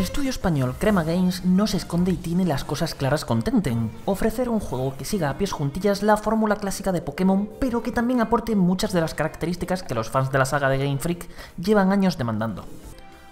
El estudio español Crema Games no se esconde y tiene las cosas claras con Tenten, ofrecer un juego que siga a pies juntillas la fórmula clásica de Pokémon, pero que también aporte muchas de las características que los fans de la saga de Game Freak llevan años demandando.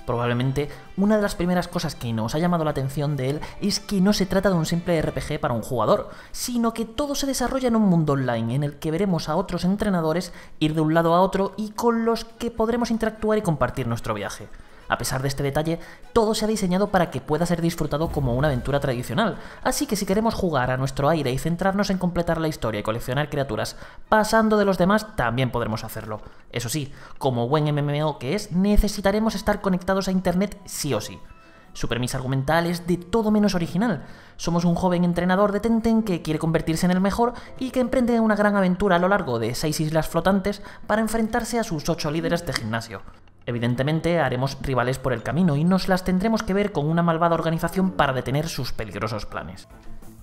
Probablemente una de las primeras cosas que nos ha llamado la atención de él es que no se trata de un simple RPG para un jugador, sino que todo se desarrolla en un mundo online en el que veremos a otros entrenadores ir de un lado a otro y con los que podremos interactuar y compartir nuestro viaje. A pesar de este detalle, todo se ha diseñado para que pueda ser disfrutado como una aventura tradicional, así que si queremos jugar a nuestro aire y centrarnos en completar la historia y coleccionar criaturas pasando de los demás, también podremos hacerlo. Eso sí, como buen MMO que es, necesitaremos estar conectados a Internet sí o sí. Su premisa argumental es de todo menos original. Somos un joven entrenador de Tenten que quiere convertirse en el mejor y que emprende una gran aventura a lo largo de seis islas flotantes para enfrentarse a sus ocho líderes de gimnasio. Evidentemente haremos rivales por el camino y nos las tendremos que ver con una malvada organización para detener sus peligrosos planes.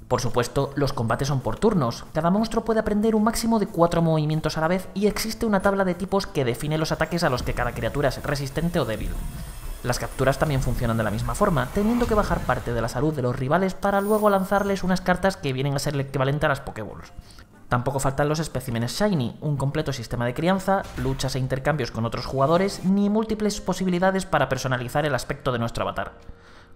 Por supuesto, los combates son por turnos. Cada monstruo puede aprender un máximo de 4 movimientos a la vez y existe una tabla de tipos que define los ataques a los que cada criatura es resistente o débil. Las capturas también funcionan de la misma forma, teniendo que bajar parte de la salud de los rivales para luego lanzarles unas cartas que vienen a ser el equivalente a las Pokéballs. Tampoco faltan los especímenes Shiny, un completo sistema de crianza, luchas e intercambios con otros jugadores, ni múltiples posibilidades para personalizar el aspecto de nuestro avatar.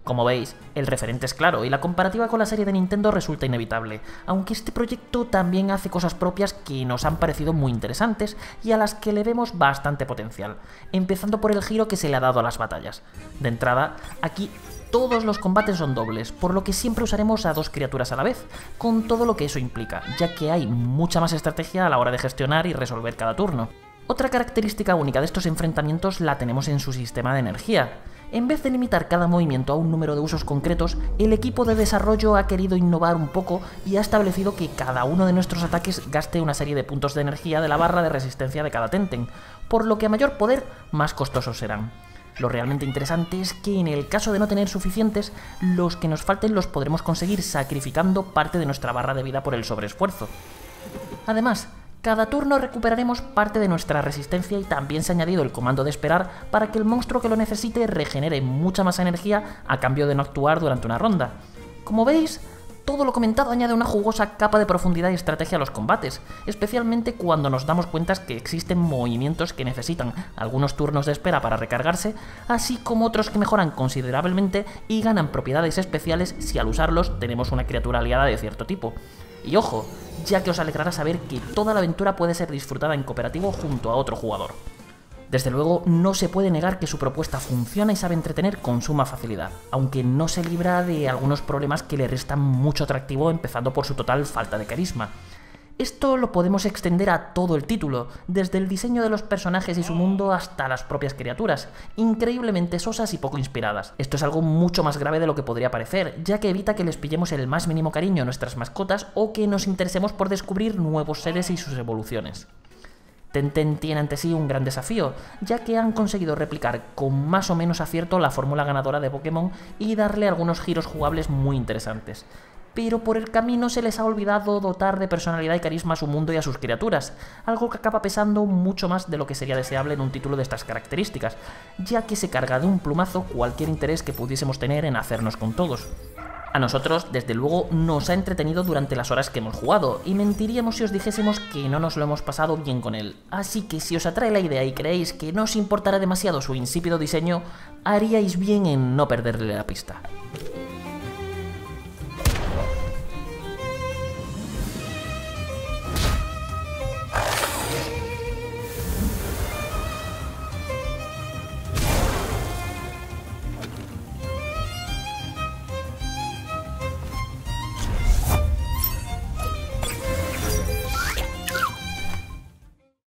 Como veis, el referente es claro y la comparativa con la serie de Nintendo resulta inevitable, aunque este proyecto también hace cosas propias que nos han parecido muy interesantes y a las que le vemos bastante potencial, empezando por el giro que se le ha dado a las batallas. De entrada, aquí todos los combates son dobles, por lo que siempre usaremos a dos criaturas a la vez, con todo lo que eso implica, ya que hay mucha más estrategia a la hora de gestionar y resolver cada turno. Otra característica única de estos enfrentamientos la tenemos en su sistema de energía. En vez de limitar cada movimiento a un número de usos concretos, el equipo de desarrollo ha querido innovar un poco y ha establecido que cada uno de nuestros ataques gaste una serie de puntos de energía de la barra de resistencia de cada Tenten, por lo que a mayor poder, más costosos serán. Lo realmente interesante es que en el caso de no tener suficientes, los que nos falten los podremos conseguir sacrificando parte de nuestra barra de vida por el sobreesfuerzo. Además, cada turno recuperaremos parte de nuestra resistencia y también se ha añadido el comando de esperar para que el monstruo que lo necesite regenere mucha más energía a cambio de no actuar durante una ronda. Como veis, todo lo comentado añade una jugosa capa de profundidad y estrategia a los combates, especialmente cuando nos damos cuenta que existen movimientos que necesitan algunos turnos de espera para recargarse, así como otros que mejoran considerablemente y ganan propiedades especiales si al usarlos tenemos una criatura aliada de cierto tipo. Y ojo, ya que os alegrará saber que toda la aventura puede ser disfrutada en cooperativo junto a otro jugador. Desde luego, no se puede negar que su propuesta funciona y sabe entretener con suma facilidad, aunque no se libra de algunos problemas que le restan mucho atractivo, empezando por su total falta de carisma. Esto lo podemos extender a todo el título, desde el diseño de los personajes y su mundo hasta las propias criaturas, increíblemente sosas y poco inspiradas. Esto es algo mucho más grave de lo que podría parecer, ya que evita que les pillemos el más mínimo cariño a nuestras mascotas o que nos interesemos por descubrir nuevos seres y sus evoluciones. Tenten tiene ante sí un gran desafío, ya que han conseguido replicar con más o menos acierto la fórmula ganadora de Pokémon y darle algunos giros jugables muy interesantes. Pero por el camino se les ha olvidado dotar de personalidad y carisma a su mundo y a sus criaturas, algo que acaba pesando mucho más de lo que sería deseable en un título de estas características, ya que se carga de un plumazo cualquier interés que pudiésemos tener en hacernos con todos. A nosotros, desde luego, nos ha entretenido durante las horas que hemos jugado, y mentiríamos si os dijésemos que no nos lo hemos pasado bien con él. Así que si os atrae la idea y creéis que no os importará demasiado su insípido diseño, haríais bien en no perderle la pista.